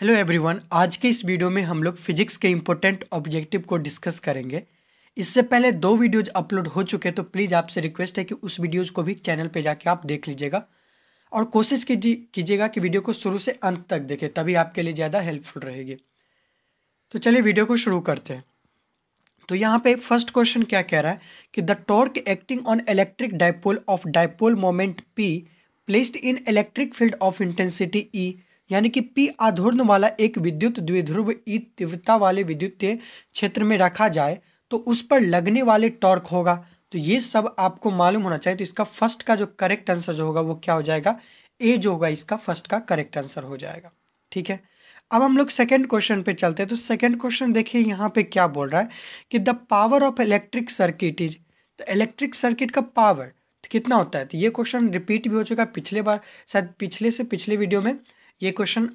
Hello everyone आज के इस वीडियो में हम लोग फिजिक्स के इम्पोर्टेंट ऑब्जेक्टिव को डिस्कस करेंगे। इससे पहले दो वीडियोज़ अपलोड हो चुके हैं तो प्लीज़ आपसे रिक्वेस्ट है कि उस वीडियोज़ को भी चैनल पे जाके आप देख लीजिएगा। और कोशिश कीजिएगा कि वीडियो को शुरू से अंत तक देखें, तभी आपके लिए ज़्यादा हेल्पफुल रहेगी। तो चलिए वीडियो को शुरू करते हैं। तो यहाँ पे फ़र्स्ट क्वेश्चन क्या कह रहा है कि the torque acting on electric dipole of dipole moment P placed in electric field of intensity E यानी कि पी आधूर्ण वाला एक विद्युत द्विध्रुव ई तीव्रता वाले विद्युत क्षेत्र में रखा जाए तो उस पर लगने वाले टॉर्क होगा। तो ये सब आपको मालूम होना चाहिए। तो इसका फ़र्स्ट का जो करेक्ट आंसर जो होगा, वो क्या हो जाएगा? ए जो होगा, इसका फ़र्स्ट का करेक्ट आंसर हो जाएगा। ठीक है? अब हम लोग सेकेंड क्वेश्चन पे चलते हैं। तो सेकेंड क्वेश्चन देखिए, यहाँ पे क्या बोल रहा है कि the power of electric circuit is तो इलेक्ट्रिक सर्किट का पावर कितना होता है? तो ये क्वेश्चन रिपीट भी हो चुका है पिछले बार, शायद पिछले से पिछले वीडियो में। ये क्वेश्चन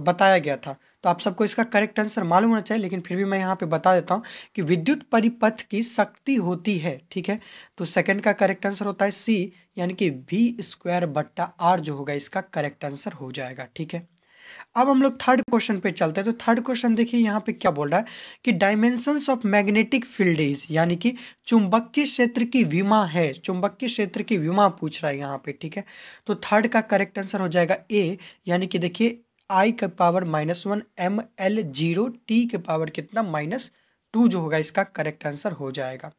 बताया गया था। तो आप सबको इसका करेक्ट आंसर मालूम होना चाहिए, लेकिन फिर भी मैं यहाँ पे बता देता हूँ कि विद्युत परिपथ की शक्ति होती है, ठीक है? तो सेकंड का करेक्ट आंसर होता है सी यानी कि वी स्क्वायर बट्टा आर जो होगा, इसका करेक्ट आंसर हो जाएगा, ठीक है? अब हम लोग थर्ड क्वेश्चन पे चलते हैं। तो थर्ड क्वेश्चन देखिए यहाँ पे क्या बोल रहा है कि dimensions of magnetic field is यानी कि चुंबकीय क्षेत्र की विमा है। चुंबकीय क्षेत्र की विमा पूछ रहा है यहाँ पे, ठीक है? तो थर्ड का करेक्ट आंसर हो जाएगा ए यानी कि देखिए आई के power minus one M L zero T के पावर कितना माइनस टू जो होगा, इसका करेक्ट आंसर हो जाएगा।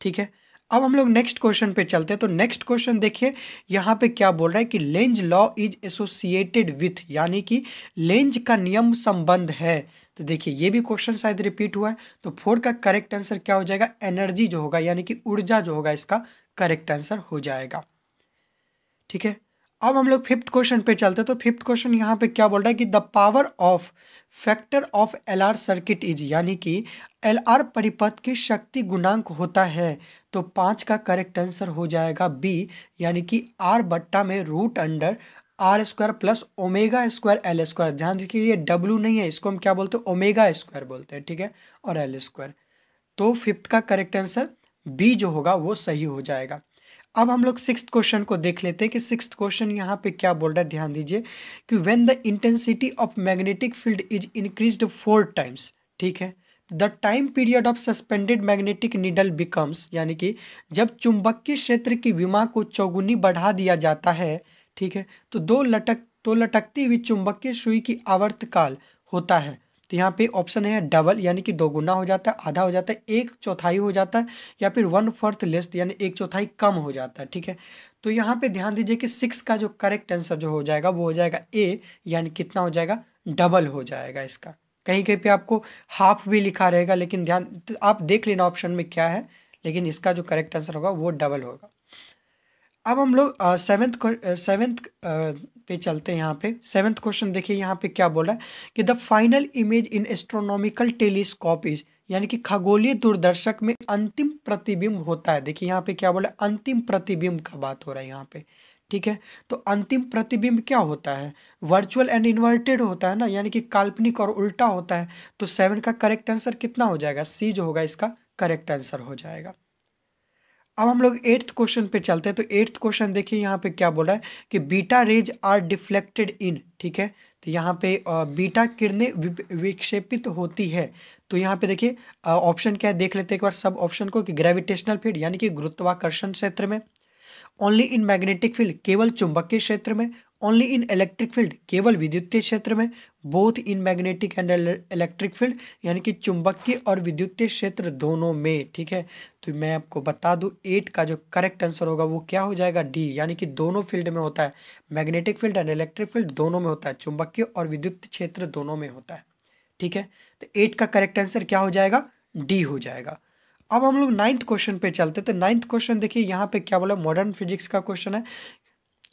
ठीक है? अब हम लोग नेक्स्ट क्वेश्चन पे चलते हैं। तो नेक्स्ट क्वेश्चन देखिए, यहाँ पे क्या बोल रहा है कि Lenz law is associated with यानी कि लेंज का नियम संबंध है। तो देखिए, ये भी क्वेश्चन शायद रिपीट हुआ है। तो फोर का करेक्ट आंसर क्या हो जाएगा? एनर्जी जो होगा, यानी कि ऊर्जा जो होगा, इसका करेक्ट आंसर हो जाएगा। ठीक है? अब हम लोग फिफ्थ क्वेश्चन पे चलते हैं तो फिफ्थ क्वेश्चन यहाँ पे क्या बोल रहा है कि the power of factor of L R circuit is यानी कि एल आर परिपथ की शक्ति गुणांक होता है तो पाँच का करेक्ट आंसर हो जाएगा बी यानी कि आर बट्टा में root under R square plus omega square L square ध्यान देखिए ये डब्लू नहीं है, इसको हम क्या बोलते हैं? ओमेगा स्क्वायर बोलते हैं, ठीक है? और एल स्क्वायर तो फिफ्थ का करेक्ट आंसर बी जो होगा, वो सही हो जाएगा। अब हम लोग सिक्स क्वेश्चन को देख लेते हैं कि सिक्स क्वेश्चन यहाँ पे क्या बोल रहा है? ध्यान दीजिए कि when the intensity of magnetic field is increased four times ठीक है? The time period of suspended magnetic needle becomes यानी कि जब चुंबकीय क्षेत्र की विमा को चौगुनी बढ़ा दिया जाता है, ठीक है? तो दो लटक तो लटकती हुई चुंबकीय सुई की आवर्तकाल होता है। तो यहाँ पे ऑप्शन है डबल यानी कि दो गुना हो जाता है, आधा हो जाता है, एक चौथाई हो जाता है, या फिर वन फोर्थ लेस यानी एक चौथाई कम हो जाता है, ठीक है? तो यहाँ पे ध्यान दीजिए कि सिक्स का जो करेक्ट आंसर जो हो जाएगा, वो हो जाएगा ए यानी कितना हो जाएगा? डबल हो जाएगा इसका। कहीं कहीं पे आपको हाफ़ भी लिखा रहेगा, लेकिन ध्यान तो आप देख लेना ऑप्शन में क्या है, लेकिन इसका जो करेक्ट आंसर होगा, वो डबल होगा। अब हम लोग सेवेंथ सेवेंथ पे चलते हैं यहाँ पे। सेवेंथ क्वेश्चन देखिए यहाँ पे क्या बोल है कि the final image in astronomical telescope is यानी कि खगोलीय दूरदर्शक में अंतिम प्रतिबिंब होता है। देखिए यहाँ पे क्या बोला अंतिम प्रतिबिंब का बात हो रहा है यहाँ पे। ठीक है? तो अंतिम प्रतिबिंब क्या होता है? वर्चुअल एंड इन्वर्टेड होता है ना, यानी कि काल्पनिक और उल्टा होता है। तो सेवन का करेक्ट आंसर कितना हो जाएगा? सी जो होगा इसका करेक्ट आंसर हो जाएगा। अब हम लोग एट्थ क्वेश्चन पे चलते हैं। तो एट्थ क्वेश्चन देखिए यहाँ पे क्या बोल रहा है कि beta rays are deflected in ठीक है? तो यहाँ पे बीटा किरणें विक्षेपित होती है। तो यहाँ पे देखिए ऑप्शन क्या है? देख लेते हैं एक बार सब ऑप्शन को कि ग्रेविटेशनल फ़ील्ड यानी कि गुरुत्वाकर्षण क्षेत्र में ओनली इन मैग्नेटिक फ़ील्ड केवल चुंबकीय क्षेत्र में ओनली इन इलेक्ट्रिक फ़ील्ड केवल विद्युतीय क्षेत्र में both in magnetic and electric field यानी कि चुंबकीय और विद्युतीय क्षेत्र दोनों में, ठीक है? तो मैं आपको बता दूँ एट का जो करेक्ट आंसर होगा, वो क्या हो जाएगा? डी यानी कि दोनों फ़ील्ड में होता है। Magnetic field and electric field दोनों में होता है। चुंबकीय और विद्युत क्षेत्र दोनों में होता है। ठीक है? तो एट का करेक्ट आंसर क्या हो जाएगा? डी हो जाएगा। अब हम लोग नाइन्थ क्वेश्चन पे चलते तो नाइन्थ क्वेश्चन देखिए, यहाँ पे क्या बोला? मॉडर्न फिजिक्स का क्वेश्चन है।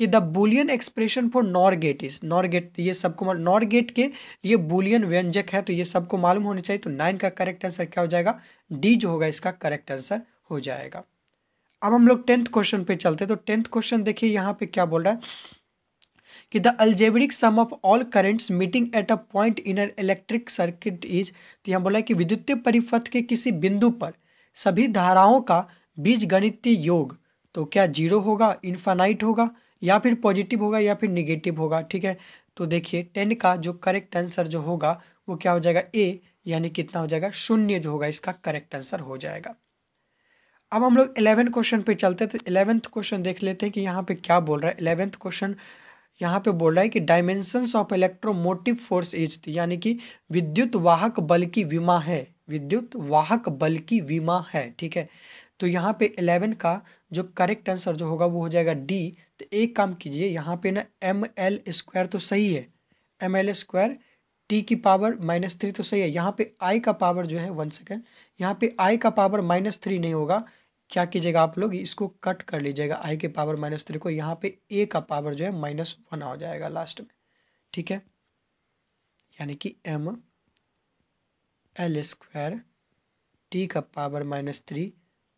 कि the Boolean expression for NOR gate is NOR gate ये सबको नॉर गेट के लिए बुलियन व्यंजक है तो ये सबको मालूम होनी चाहिए तो नाइन का करेक्ट आंसर क्या हो जाएगा? डी जो होगा, इसका करेक्ट आंसर हो जाएगा। अब हम लोग टेंथ क्वेश्चन पे चलते तो टेंथ क्वेश्चन देखिए यहाँ पे क्या बोल रहा है? कि the algebraic sum of all currents meeting at a point in an electric circuit is तो यहाँ बोला है कि विद्युतीय परिपथ के किसी बिंदु पर सभी धाराओं का बीज योग तो क्या ज़ीरो होगा इन्फानाइट होगा या फिर पॉजिटिव होगा या फिर निगेटिव होगा, ठीक है? तो देखिए, टेन का जो करेक्ट आंसर जो होगा, वो क्या हो जाएगा? ए, यानी कितना हो जाएगा? शून्य जो होगा, इसका करेक्ट आंसर हो जाएगा। अब हम लोग इलेवेंथ क्वेश्चन पे चलते हैं तो इलेवेंथ क्वेश्चन देख लेते हैं कि यहाँ पे क्या बोल रहा है। इलेवेंथ क्वेश्चन यहाँ पे बोल रहा है कि dimensions of electromotive force is यानी कि विद्युत वाहक बल की विमा है। विद्युत वाहक बल की विमा है, ठीक है? तो यहाँ पे इलेवन का जो करेक्ट आंसर जो होगा वो हो जाएगा डी तो एक काम कीजिए, यहाँ पे ना एम एल स्क्वायर तो सही है। एम एल स्क्वायर टी की पावर माइनस थ्री तो सही है। यहाँ पे आई का पावर जो है वन सेकेंड यहाँ पे आई का पावर माइनस थ्री नहीं होगा। क्या कीजिएगा आप लोग, इसको कट कर लीजिएगा। आई के पावर माइनस थ्री को, यहाँ पे ए का पावर जो है माइनस वन हो जाएगा लास्ट में। ठीक है? यानी कि एम एल स्क्वायर टी का पावर माइनस थ्री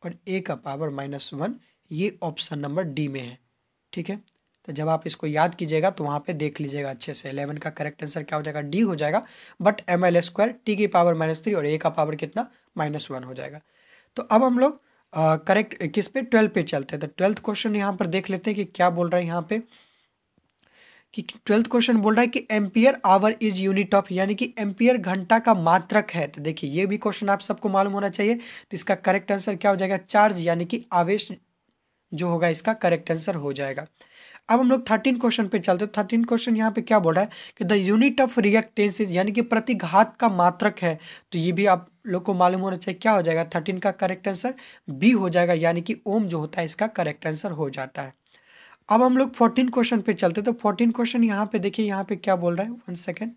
और ए का पावर माइनस वन ये ऑप्शन नंबर डी में है। ठीक है? तो जब आप इसको याद कीजिएगा तो वहाँ पे देख लीजिएगा अच्छे से। एलेवन का करेक्ट आंसर क्या हो जाएगा? डी हो जाएगा। But M L square T की पावर माइनस थ्री और ए का पावर कितना? माइनस वन हो जाएगा। तो अब हम लोग करेक्ट किस पे? ट्वेल्थ पे चलते हैं। तो ट्वेल्थ क्वेश्चन यहाँ पर देख लेते हैं कि क्या बोल रहे हैं यहाँ पे। कि ट्वेल्थ क्वेश्चन बोल रहा है कि ampere hour is unit of यानी कि एम्पियर घंटा का मात्रक है। तो देखिए, ये भी क्वेश्चन आप सबको मालूम होना चाहिए। तो इसका करेक्ट आंसर क्या हो जाएगा? चार्ज, यानी कि आवेश जो होगा, इसका करेक्ट आंसर हो जाएगा। अब हम लोग थर्टीन क्वेश्चन पे चलते हैं। थर्टीन क्वेश्चन यहाँ पे क्या बोल रहा है? कि द यूनिट ऑफ़ रिएक्टेंस यानी कि प्रतिघात का मात्रक है। तो ये भी आप लोग को मालूम होना चाहिए। क्या हो जाएगा? थर्टीन का करेक्ट आंसर बी हो जाएगा, यानी कि ओम जो होता है, इसका करेक्ट आंसर हो जाता है। अब हम लोग फोर्टीन क्वेश्चन पे चलते तो फोर्टीन क्वेश्चन यहाँ पे देखिए, यहाँ पे क्या बोल रहा है? वन सेकेंड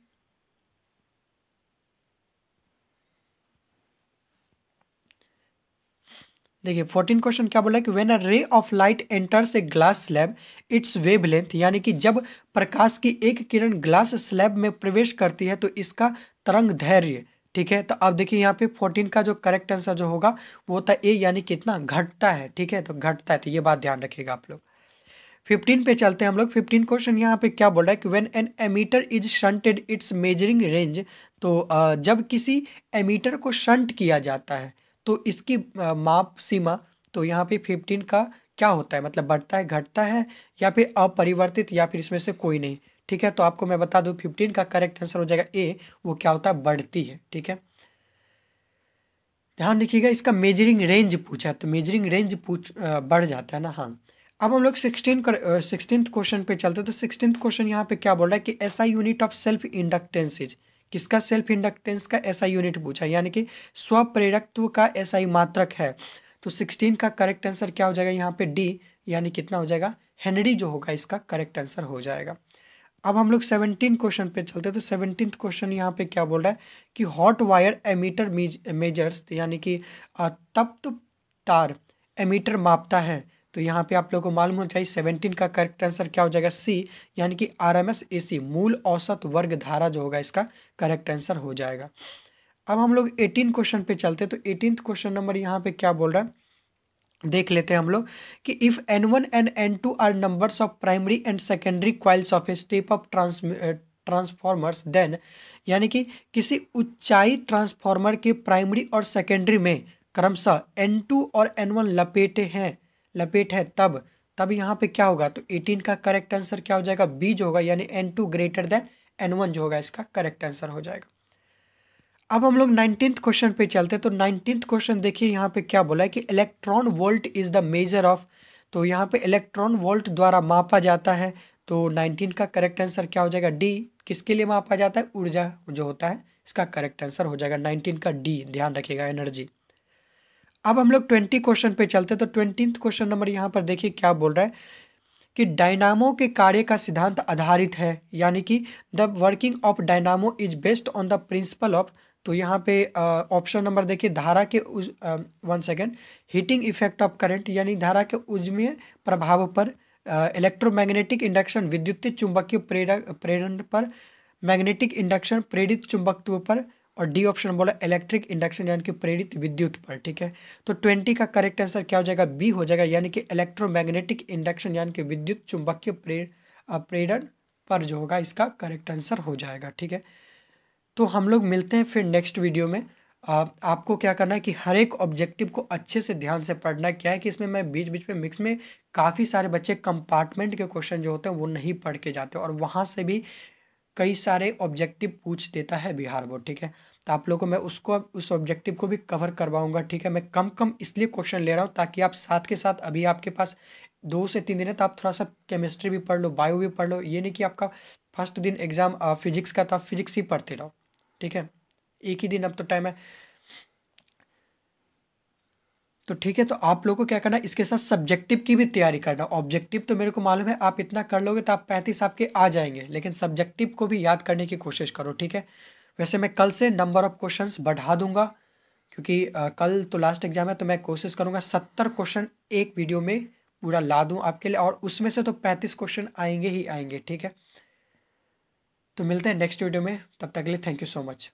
देखिए फोर्टीन क्वेश्चन क्या बोला है कि when a ray of light enters a glass slab its wavelength यानी कि जब प्रकाश की एक किरण ग्लास स्लैब में प्रवेश करती है तो इसका तरंग धैर्य, ठीक है? तो अब देखिए, यहाँ पे फोर्टीन का जो करेक्ट आंसर जो होगा, वो होता है ए यानी कितना घटता है, ठीक है? तो घटता है तो ये बात ध्यान रखिएगा आप लोग। फिफ्टीन पे चलते हैं हम लोग। फिफ्टीन क्वेश्चन यहाँ पे क्या बोल रहा है कि when an ammeter is shunted its measuring range तो जब किसी एमीटर को शंट किया जाता है तो इसकी माप सीमा तो यहाँ पे फिफ्टीन का क्या होता है? मतलब बढ़ता है, घटता है, या फिर अपरिवर्तित, या फिर इसमें से कोई नहीं? ठीक है तो आपको मैं बता दूँ, फिफ्टीन का करेक्ट आंसर हो जाएगा ए वो क्या होता है? बढ़ती है, ठीक है? ध्यान रखिएगा, इसका मेजरिंग रेंज पूछा है तो मेजरिंग रेंज पूछ बढ़ जाता है ना? हाँ। अब हम लोग सिक्सटीन कर सिक्सटीन क्वेश्चन पे चलते हैं तो सिक्सटीन क्वेश्चन यहाँ पे क्या बोल रहा है कि ऐसा unit of self inductance is किसका सेल्फ इंडक्टेंस का ऐसा यूनिट पूछा यानी कि स्वप्रेरकत्व का ऐसा ही मात्रक है। तो सिक्सटीन का करेक्ट आंसर क्या हो जाएगा यहाँ पे? डी यानी कितना हो जाएगा? हेनरी जो होगा, इसका करेक्ट आंसर हो जाएगा। अब हम लोग सेवनटीन क्वेश्चन पे चलते हैं तो सेवनटीन क्वेश्चन यहाँ पे क्या बोल रहा है कि हॉट वायर एमीटर मेजर्स यानी कि तप्त तार एमीटर मापता है। तो यहाँ पे आप लोगों को मालूम होना चाहिए सेवनटीन का करेक्ट आंसर क्या हो जाएगा? सी यानी कि R M S A C मूल औसत वर्ग धारा जो होगा इसका करेक्ट आंसर हो जाएगा। अब हम लोग एटीन क्वेश्चन पे चलते हैं तो एटीन क्वेश्चन नंबर यहाँ पे क्या बोल रहा है? देख लेते हैं हम लोग कि if N one and N two are numbers of primary and secondary coils of a step of trans transformers then यानी कि किसी ऊंचाई ट्रांसफॉर्मर के प्राइमरी और सेकेंडरी में क्रमशः एन टू और एन वन लपेटे हैं। लपेट है तब तब यहाँ पे क्या होगा? तो एटीन का करेक्ट आंसर क्या हो जाएगा? बी जो होगा, यानी N two greater than N one जो होगा, इसका करेक्ट आंसर हो जाएगा। अब हम लोग नाइनटीन्थ क्वेश्चन पे चलते हैं। तो नाइनटीन्थ क्वेश्चन देखिए, यहाँ पे क्या बोला है कि electron volt is the measure of तो यहाँ पे इलेक्ट्रॉन वोल्ट द्वारा मापा जाता है। तो नाइनटीन का करेक्ट आंसर क्या हो जाएगा? डी किसके लिए मापा जाता है? ऊर्जा जो होता है, इसका करेक्ट आंसर हो जाएगा। नाइनटीन का डी ध्यान रखिएगा एनर्जी अब हम लोग ट्वेंटी क्वेश्चन पे चलते हैं तो ट्वेंटी क्वेश्चन नंबर यहाँ पर देखिए क्या बोल रहा है कि डायनामो के कार्य का सिद्धांत आधारित है, यानी कि the working of dynamo is based on the principle of तो यहाँ पे ऑप्शन नंबर देखिए, धारा के उज one second, heating effect of current, यानी धारा के उज्मीय प्रभाव पर इलेक्ट्रोमैग्नेटिक इंडक्शन विद्युतीय चुंबकीय प्रेरक, प्रेरण पर, मैग्नेटिक इंडक्शन प्रेरित चुंबकत्व पर और डी ऑप्शन बोला इलेक्ट्रिक इंडक्शन यानी कि प्रेरित विद्युत पर ठीक है? तो ट्वेंटी का करेक्ट आंसर क्या हो जाएगा? बी हो जाएगा यानी कि इलेक्ट्रोमैग्नेटिक इंडक्शन यानी कि विद्युत चुंबकीय प्रेर प्रेरण पर जो होगा इसका करेक्ट आंसर हो जाएगा ठीक है? तो हम लोग मिलते हैं फिर नेक्स्ट वीडियो में। आ, आपको क्या करना है कि हर एक ऑब्जेक्टिव को अच्छे से ध्यान से पढ़ना क्या है कि इसमें मैं बीच बीच में मिक्स में काफ़ी सारे बच्चे कंपार्टमेंट के क्वेश्चन जो होते हैं वो नहीं पढ़ के जाते और वहाँ से भी कई सारे ऑब्जेक्टिव पूछ देता है बिहार बोर्ड, ठीक है? तो आप लोगों को मैं उसको, उस ऑब्जेक्टिव को भी कवर करवाऊँगा, ठीक है? मैं कम कम इसलिए क्वेश्चन ले रहा हूँ ताकि आप साथ के साथ अभी आपके पास दो से तीन दिन है तो आप थोड़ा सा केमिस्ट्री भी पढ़ लो बायो भी पढ़ लो। ये नहीं कि आपका फ़र्स्ट दिन एग्ज़ाम फिजिक्स का तो आप फिजिक्स ही पढ़ते रहो, ठीक है? एक ही दिन अब तो टाइम है। तो ठीक है तो आप लोगों को क्या करना इसके साथ सब्जेक्टिव की भी तैयारी करना ऑब्जेक्टिव तो मेरे को मालूम है आप इतना कर लोगे तो आप पैंतीस आपके आ जाएँगे लेकिन सब्जेक्टिव को भी याद करने की कोशिश करो ठीक है? वैसे मैं कल से नंबर ऑफ़ क्वेश्चंस बढ़ा दूँगा क्योंकि आ, कल तो लास्ट एग्ज़ाम है तो मैं कोशिश करूँगा सत्तर क्वेश्चन एक वीडियो में पूरा ला दूँ आपके लिए और उसमें से तो पैंतीस क्वेश्चन आएँगे ही आएँगे ठीक है? तो मिलते हैं नेक्स्ट वीडियो में तब तक के लिए थैंक यू सो मच